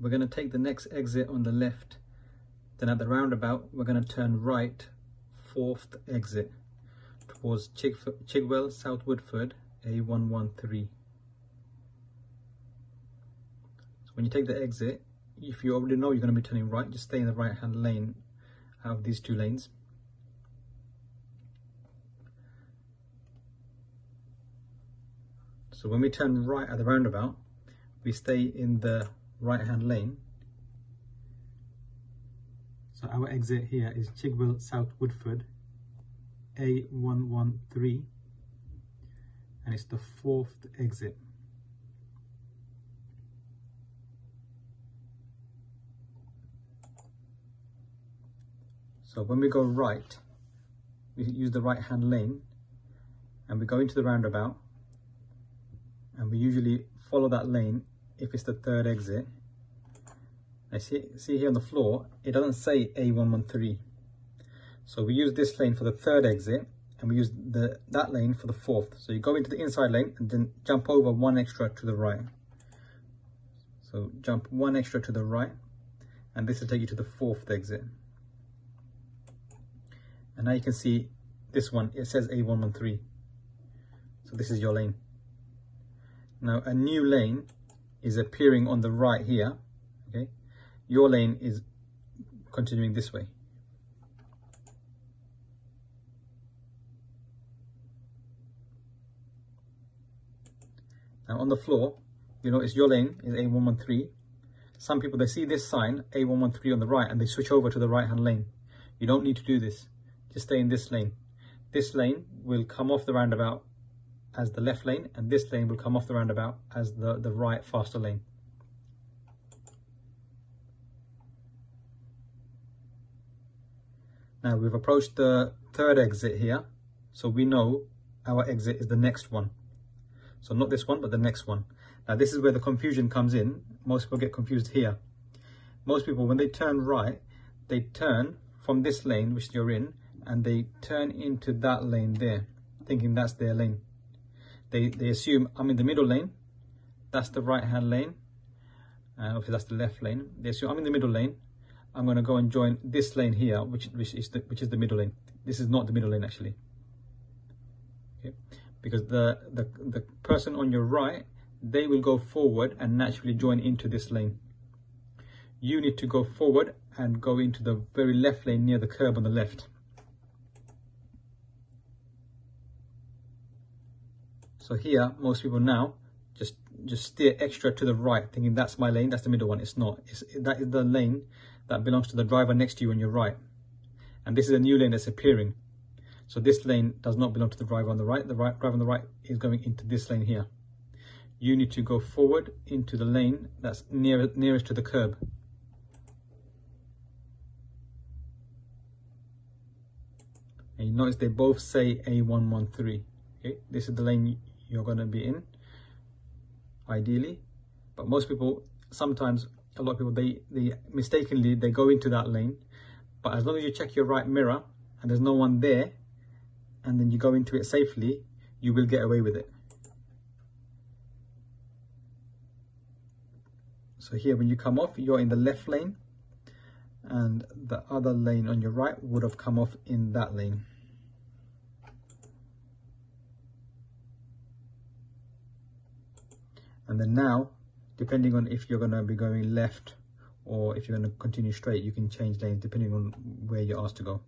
we're going to take the next exit on the left. Then at the roundabout, we're going to turn right, fourth exit towards Chig Chigwell, South Woodford, A113. So when you take the exit, if you already know you're going to be turning right, just stay in the right hand lane out of these two lanes. So when we turn right at the roundabout, we stay in the right hand lane. So our exit here is Chigwell South Woodford A113 and it's the fourth exit. So when we go right, we use the right hand lane and we go into the roundabout and we usually follow that lane if it's the third exit. I see, see here on the floor, it doesn't say A113. So we use this lane for the third exit and we use the that lane for the fourth. So you go into the inside lane and then jump over one extra to the right. So jump one extra to the right and this will take you to the fourth exit. And now you can see this one, it says A113. So this is your lane. Now a new lane is appearing on the right here, okay? Your lane is continuing this way. Now on the floor, you it's your lane is A113. Some people, they see this sign, A113 on the right, and they switch over to the right-hand lane. You don't need to do this. Just stay in this lane. This lane will come off the roundabout as the left lane and this lane will come off the roundabout as the, the right faster lane. Now we've approached the third exit here, so we know our exit is the next one. So not this one, but the next one. Now this is where the confusion comes in. Most people get confused here. Most people, when they turn right, they turn from this lane, which you're in, and they turn into that lane there, thinking that's their lane they, they assume I'm in the middle lane, that's the right hand lane, and obviously that's the left lane. They assume I'm in the middle lane, I'm going to go and join this lane here, which, which, is the, which is the middle lane. This is not the middle lane actually. Okay? Because the, the, the person on your right, they will go forward and naturally join into this lane. You need to go forward and go into the very left lane near the curb on the left. So here, most people now just just steer extra to the right, thinking that's my lane, that's the middle one. It's not. It's, that is the lane that belongs to the driver next to you on your right. And this is a new lane that's appearing. So this lane does not belong to the driver on the right. The right driver on the right is going into this lane here. You need to go forward into the lane that's near, nearest to the curb. And you notice they both say A113. Okay, this is the lane you're going to be in ideally. But most people sometimes a lot of people they they mistakenly they go into that lane. But as long as you check your right mirror and there's no one there and then you go into it safely you will get away with it. So here when you come off you're in the left lane and the other lane on your right would have come off in that lane and then now depending on if you're going to be going left or if you're going to continue straight you can change lanes depending on where you're asked to go